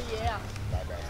爷啊！来。